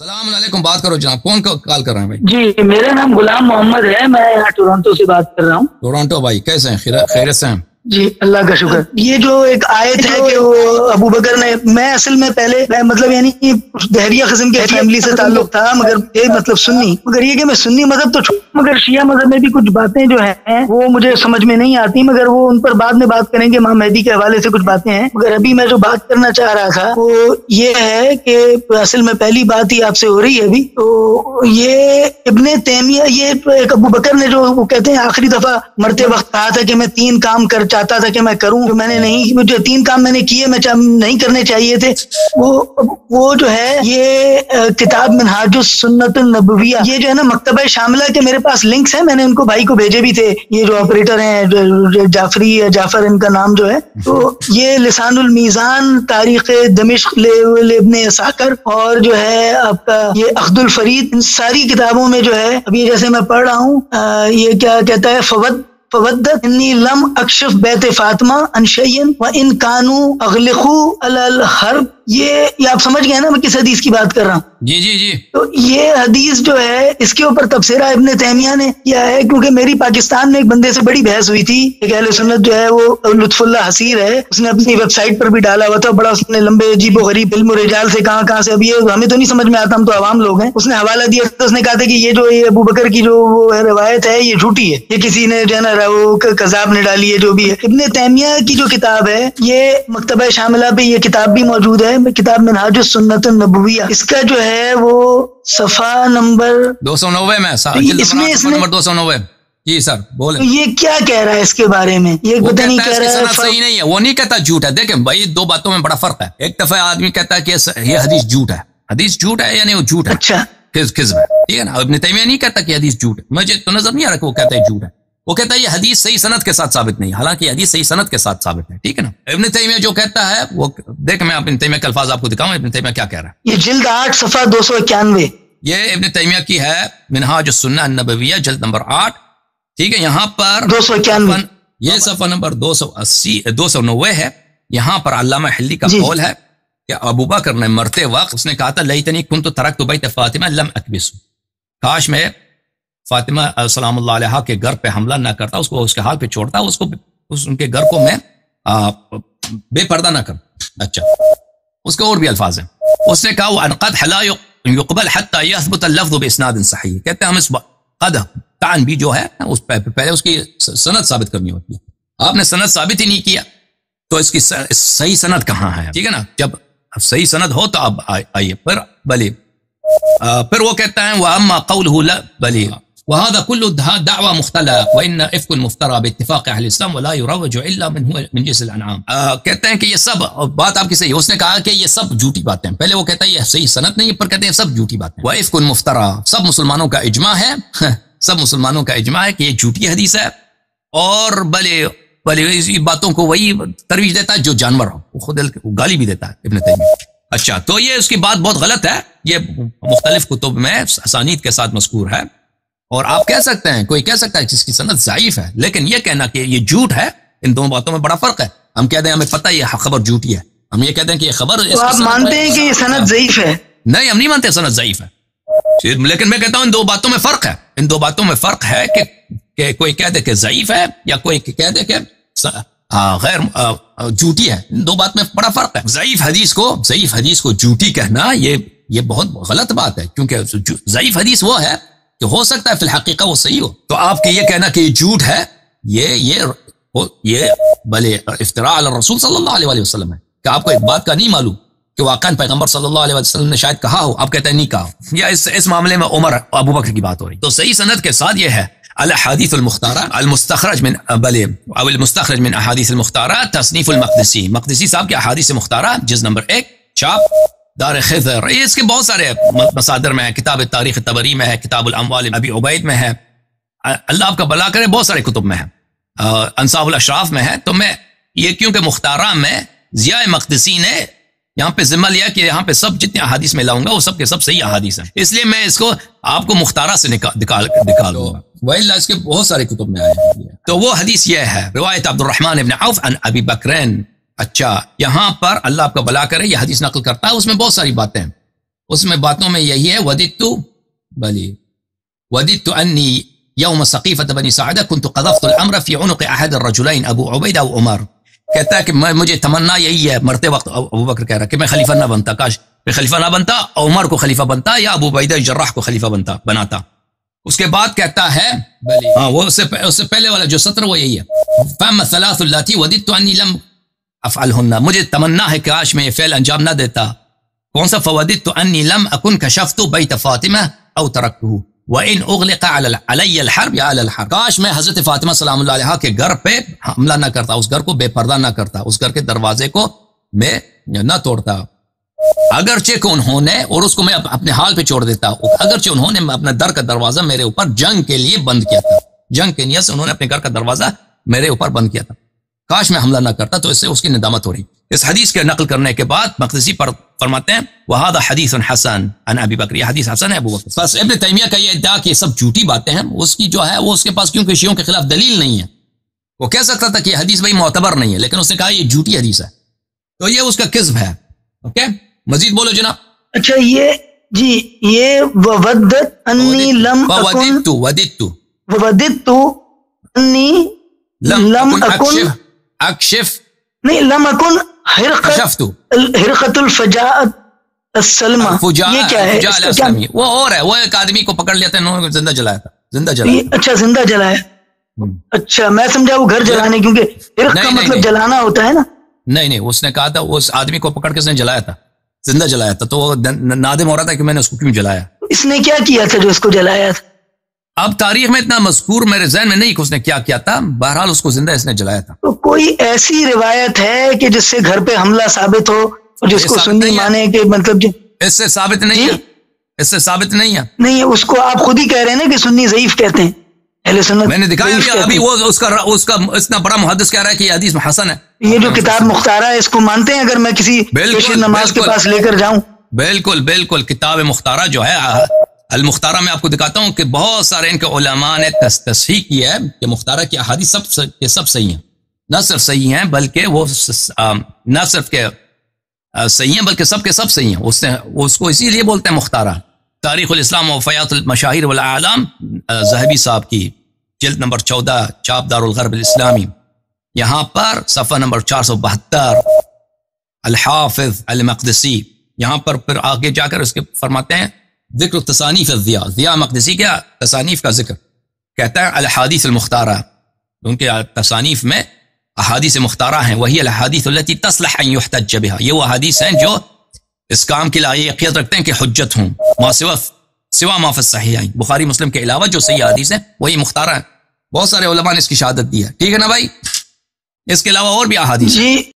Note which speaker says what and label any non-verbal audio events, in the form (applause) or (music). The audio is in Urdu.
Speaker 1: السلام علیکم بات کرو جناب کون کال کر رہے ہیں بھائی؟
Speaker 2: جی میرا نام غلام محمد ہے میں یہاں ٹورانٹو سے بات کر رہا ہوں۔
Speaker 1: ٹورانٹو بھائی کیسے ہیں؟ خیرت سے ہیں؟
Speaker 2: جی اللہ کا شکر۔ یہ جو ایک آیت ہے کہ وہ ابو بکر نے میں اصل میں پہلے مطلب یعنی دہریہ قسم کے فیملی سے تعلق تھا مگر ایک مطلب سنی۔ مگر یہ کہ میں سنی مذہب تو مگر شیعہ مذہب میں بھی کچھ باتیں جو ہیں وہ مجھے سمجھ میں نہیں آتی مگر وہ ان پر بعد میں بات کریں گے ماں مہدی کے حوالے سے کچھ باتیں ہیں۔ مگر ابھی میں جو بات کرنا چاہ رہا تھا وہ یہ ہے کہ اصل میں پہلی بات ہی آپ سے ہو رہی ہے ابھی۔ تو یہ ابن تیمیہ یہ ایک ابو بکر نے جو وہ کہتے ہیں آخری دفعہ مرتے وقت کہا تھا کہ میں تین کام کر چاہتا تھا کہ میں کروں جو میں نے نہیں جو تین کام میں نے کیے، میں نہیں کرنے چاہیے تھے۔ وہ وہ جو ہے، یہ کتاب منہاج السنت النبویہ، یہ جو ہے نا مکتبہ شاملہ کے میرے پاس لنکس ہیں۔ میں نے ان کو بھائی کو بھیجے بھی تھے۔ یہ جو آپریٹر ہیں جعفری یا جعفر، ان کا نام جو ہے۔ تو یہ لسان المیزان، تاریخ دمشق ابن ساکر، اور جو ہے آپ کا یہ عقد الفرید، ان ساری کتابوں میں جو ہے ابھی جیسے میں پڑھ رہا ہوں یہ کیا کہتا ہے؟ فوت فودت إني لم أكشف بيت فاطمة عن شيء وإن كانوا أغلقوا على الحرب. یہ یہ آپ سمجھ گئے نا میں کس حدیث کی بات کر رہا ہوں؟
Speaker 1: جی جی جی۔
Speaker 2: تو یہ حدیث جو ہے اس کے اوپر تبصرہ ابن تیمیہ نے کیا ہے کیونکہ میری پاکستان میں ایک بندے سے بڑی بحث ہوئی تھی۔ ایک اہل سنت جو ہے وہ لطف اللہ حسیر ہے۔ اس نے اپنی ویب سائٹ پر بھی ڈالا ہوا تھا۔ بڑا اس نے لمبے عجیب و غریب علم و رجال سے کہاں کہاں سے ابھی ہمیں تو نہیں سمجھ میں آتا ہم تو عوام لوگ ہیں۔ اس نے حوالہ دیا تو اس نے کہا تھا کہ یہ جو یہ ابو بکر کی جو وہ روایت ہے یہ جھوٹی ہے۔ یہ کسی نے جو ہے نا وہ کذاب نے ڈالی ہے جو بھی ہے۔ ابن تیمیہ کی جو کتاب ہے یہ مکتبہ شاملہ پہ یہ کتاب بھی موجود ہے۔ کتاب منہاج السنت النبویہ اس کا جو ہے وہ صفحہ نمبر
Speaker 1: دو سو نوے میں
Speaker 2: اس میں اس
Speaker 1: نمبر دو سو نوے۔ جی سر بولے
Speaker 2: یہ کیا کہہ رہا ہے اس کے بارے میں؟ یہ
Speaker 1: پتہ نہیں کہہ رہا ہے صحیح نہیں ہے وہ نہیں کہتا جھوٹ ہے۔ دیکھیں بھائی دو باتوں میں بڑا فرق ہے۔ ایک دفعہ آدمی کہتا ہے کہ یہ حدیث جھوٹ ہے۔ حدیث جھوٹ ہے یعنی وہ جھوٹ ہے۔
Speaker 2: اچھا۔
Speaker 1: کس میں۔ ٹھیک ہے نا؟ ابن تیمیہ نہیں کہتا کہ حدیث جھوٹ ہے۔ مجھے تو نظر نہیں آ رہا کہ وہ کہتا ہے جھوٹ ہے۔ وہ کہتا ہے یہ حدیث صحیح صنعت کے ساتھ ثابت نہیں حالانکہ حدیث صحیح صنعت کے ساتھ ثابت ہے ٹھیک ہے نا؟ ابن تیمیہ جو کہتا ہے وہ دیکھ میں ابن تیمیہ کے الفاظ آپ کو دکھاؤں ابن تیمیہ کیا کہہ رہا ہے؟
Speaker 2: یہ جلد آٹھ صفحہ دو سو اکیانوے۔
Speaker 1: یہ ابن تیمیہ کی ہے منہاج السنہ النبویہ جلد نمبر آٹھ ٹھیک ہے؟ یہاں پر
Speaker 2: دو سو اکیانوے۔
Speaker 1: یہ صفحہ نمبر دو سو اسی دو سو نوے ہے۔ یہاں پر علامہ حلی کا جی۔ قول ہے کہ ابو بکر نے مرتے وقت اس نے کہا تھا لیتنی کنت ترکت بیت فاطمہ لم اکبس کاش میں فاطمہ السلام اللہ علیہ کے گھر پہ حملہ نہ کرتا اس کو اس کے حال پہ چھوڑتا اس کو اس ان کے گھر کو میں آ, بے پردہ نہ کروں۔ اچھا۔ اس کے اور بھی الفاظ ہیں۔ اس نے کہا وہ انقد حلا يقبل حتى يثبت اللفظ باسناد صحیح کہتے ہیں ہم اس قد تعن بھی جو ہے اس پہ پہلے اس کی سند ثابت کرنی ہوتی ہے۔ آپ نے سند ثابت ہی نہیں کیا تو اس کی صحیح سند کہاں ہے؟ ٹھیک ہے نا؟ جب صحیح سند ہو تو اب آئیے۔ پھر بلی پھر وہ کہتا ہے وہ اما قول بلی وهذا كله دعوة مختلة وإن إفك مفترى باتفاق أهل الإسلام ولا يروج إلا من هو، من جنس الأنعام. کہتے ہیں کہ یہ سب، بات آپ کی صحیح اس نے کہا کہ یہ سب جھوٹی باتیں ہیں۔ پہلے وہ کہتا ہے یہ صحیح سنت نہیں پر کہتے ہیں سب جھوٹی باتیں وہ افق مفترا سب مسلمانوں کا اجماع ہے۔ (laughs) سب مسلمانوں کا اجماع ہے کہ یہ جھوٹی حدیث ہے۔ اور بھلے بھلے باتوں کو وہی ترویج دیتا ہے جو جانور ہو وہ خود گالی بھی دیتا ہے ابن تیمیہ۔ اچھا تو یہ اس کی بات بہت غلط ہے۔ یہ مختلف کتب میں اسانید کے ساتھ مذکور ہے۔ اور آپ کہہ سکتے ہیں کوئی کہہ سکتا ہے جس کی صنعت ضعیف ہے لیکن یہ کہنا کہ یہ جھوٹ ہے ان دونوں باتوں میں بڑا فرق ہے۔ ہم کہتے ہیں ہمیں پتہ یہ خبر جھوٹی ہے۔ ہم یہ کہتے ہیں کہ یہ خبر
Speaker 2: آپ مانتے ہیں کہ یہ صنعت ضعیف ہے؟
Speaker 1: نہیں ہم نہیں مانتے صنعت ضعیف ہے۔ لیکن میں کہتا ہوں ان دو باتوں میں فرق ہے۔ ان دو باتوں میں فرق ہے کہ کہ کوئی کہہ دے کہ ضعیف ہے یا کوئی کہہ دے کہ غیر جھوٹی ہے۔ ان دو بات میں بڑا فرق ہے۔ ضعیف حدیث کو ضعیف حدیث کو جھوٹی کہنا یہ یہ بہت غلط بات ہے کیونکہ ضعیف حدیث وہ ہے کہ ہو سکتا ہے فی الحقیقہ وہ صحیح ہو۔ تو آپ کے یہ کہنا کہ یہ جھوٹ ہے، یہ یہ یہ بھلے افطراء علی رسول صلی اللہ علیہ وسلم ہے۔ کہ آپ کو ایک بات کا نہیں معلوم کہ واقعا پیغمبر صلی اللہ علیہ وسلم نے شاید کہا ہو، آپ کہتے ہیں نہیں کہا یا اس اس معاملے میں عمر، ابو بکر کی بات ہو رہی۔ تو صحیح سند کے ساتھ یہ ہے الحادیث المختارہ، المستخرج من بلے او المستخرج من احادیث المختارہ، تصنیف المقدسی۔ مقدسی صاحب کی احادیث مختارہ، جز نمبر ایک، چاپ دار خضر۔ یہ اس کے بہت سارے مصادر میں ہے کتاب تاریخ تبری میں ہے کتاب الاموال ابی عبید میں ہے۔ اللہ آپ کا بلا کرے بہت سارے کتب میں ہے انصاف الاشراف میں ہے۔ تو میں یہ کیونکہ مختارہ میں ضیاء مقدسی نے یہاں پہ ذمہ لیا کہ یہاں پہ سب جتنے احادیث میں لاؤں گا وہ سب کے سب صحیح احادیث ہیں۔ اس لیے میں اس کو آپ کو مختارہ سے نکال دوں گا۔ اللہ اس کے بہت سارے کتب میں آئے ہیں۔ تو وہ حدیث یہ ہے۔ روایت عبد الرحمن ابن عوف عن ابی بکرین۔ اچھا یہاں پر اللہ آپ کا بلا کرے، یہ حدیث نقل کرتا ہے، اس میں بہت ساری باتیں ہیں۔ اس میں باتوں میں یہی ہے ودیتو بلی ودیتو انی یوم ثقیفت بنی سعدہ کنت قذفت الامر فی عنق احد الرجلین ابو عبیدہ و عمر۔ کہتا ہے کہ مجھے تمنا یہی ہے، مرتے وقت ابو بکر کہہ رہا کہ میں خلیفہ نہ بنتا، کاش میں خلیفہ نہ بنتا، عمر کو خلیفہ بنتا یا ابو عبیدہ جراح کو خلیفہ بنتا، بناتا۔ اس کے بعد کہتا ہے ہاں وہ اس سے پہلے والا جو سطر وہ یہی ہے۔ فم ثلاث اللاتی ودیت انی لم افعلهن. مجھے تمنا ہے کہ کاش میں یہ فعل انجام نہ دیتا. کون سا فودیت انی لم اکن کشفت بیت فاطمہ او ترکته وان اغلق علی الحرب یا علی الحرب. کاش میں حضرت فاطمہ سلام اللہ علیہ کے گھر پہ حملہ نہ کرتا، اس گھر کو بے پردہ نہ کرتا، اس گھر کے دروازے کو میں نہ توڑتا. اگرچہ کہ انہوں نے اور اس کو میں اپنے حال پہ چھوڑ دیتا، اگرچہ انہوں نے اپنے در کا دروازہ میرے اوپر جنگ کے لیے بند کیا تھا. جنگ کے نیت سے انہوں نے اپنے گھر کا دروازہ میرے اوپر بند کیا تھا. کاش میں حملہ نہ کرتا تو اس سے اس کی ندامت ہو رہی۔ اس حدیث کے نقل کرنے کے بعد مقدسی پر فرماتے ہیں وہاد حدیث حسن ان ابی بکر یہ حدیث حسن ہے ابو بکر۔ بس ابن تیمیہ کا یہ ادعا کہ یہ سب جھوٹی باتیں ہیں اس کی جو ہے وہ اس کے پاس کیونکہ شیعوں کے خلاف دلیل نہیں ہے۔ وہ کہہ سکتا تھا کہ یہ حدیث بھائی معتبر نہیں ہے لیکن اس نے کہا یہ جھوٹی حدیث ہے۔ تو یہ اس کا کذب ہے۔ اوکے؟ مزید بولو جناب۔
Speaker 2: اچھا یہ جی یہ وودت انی لم
Speaker 1: ودت ودت
Speaker 2: وودت انی لم اکن
Speaker 1: اکشف
Speaker 2: نہیں لم اکن حرقت حرقت الفجاعت السلمہ. یہ کیا ہے؟
Speaker 1: وہ اور ہے وہ ایک آدمی کو پکڑ لیتے ہیں زندہ جلایا تھا۔ زندہ جلایا
Speaker 2: اچھا زندہ جلایا۔ اچھا میں سمجھا وہ گھر جلانے کیونکہ حرق کا مطلب جلانا ہوتا ہے نا۔
Speaker 1: نہیں نہیں اس نے کہا تھا اس آدمی کو پکڑ کے اس نے جلایا تھا۔ زندہ جلایا تھا تو وہ نادم ہو رہا تھا کہ میں نے اس کو کیوں جلایا؟
Speaker 2: اس نے کیا کیا تھا جو اس کو جلایا تھا؟
Speaker 1: اب تاریخ میں اتنا مذکور میرے ذہن میں نہیں کہ اس نے کیا کیا تھا بہرحال اس کو زندہ اس نے جلایا تھا۔
Speaker 2: تو کوئی ایسی روایت ہے کہ جس سے گھر پہ حملہ ثابت ہو اور جس کو سنی مانے کہ مطلب جو
Speaker 1: اس سے ثابت نہیں ہے۔ اس سے ثابت نہیں ہے۔
Speaker 2: نہیں اس کو آپ خود ہی کہہ رہے ہیں نا کہ سنی ضعیف کہتے ہیں۔
Speaker 1: میں نے دکھایا ابھی وہ اس کا اس کا اتنا بڑا محدث کہہ رہا ہے کہ یہ حدیث حسن ہے۔
Speaker 2: یہ جو کتاب مختارہ ہے اس کو مانتے ہیں اگر میں کسی نماز کے پاس لے کر جاؤں؟
Speaker 1: بالکل بالکل کتاب مختارہ جو ہے المختارہ میں آپ کو دکھاتا ہوں کہ بہت سارے ان کے علماء نے تصحیح کی ہے کہ مختارہ کی احادیث سب کے سب صحیح ہیں۔ نہ صرف صحیح ہیں بلکہ وہ نہ صرف کے صحیح ہیں بلکہ سب کے سب صحیح ہیں۔ اس نے، اس کو اسی لیے بولتے ہیں مختارہ۔ تاریخ الاسلام و فیات المشاہر والعالم زہبی صاحب کی جلد نمبر چودہ، چاپ دار الغرب الاسلامی۔ یہاں پر صفحہ نمبر چار سو بہتر، الحافظ المقدسی۔ یہاں پر پھر آگے جا کر اس کے فرماتے ہیں ذکر تصانیف الضیاء. ضیاء مقدسی کیا؟ تصانیف کا ذکر. کہتا ہے الحادیث المختارہ. ان کے تصانیف میں احادیث مختارہ ہیں. وہی الحادیث التي تصلح ان يحتج بها. یہ وہ حدیث ہیں جو اس کام کے لیے رکھتے ہیں کہ حجت ہوں. ما سوا سوا ما فی بخاری مسلم کے علاوہ جو صحیح حدیث ہیں، وہی مختارہ ہیں. بہت سارے علماء نے اس کی شہادت دی ہے. ٹھیک ہے نا بھائی؟ اس کے علاوہ اور بھی احادیث
Speaker 2: جی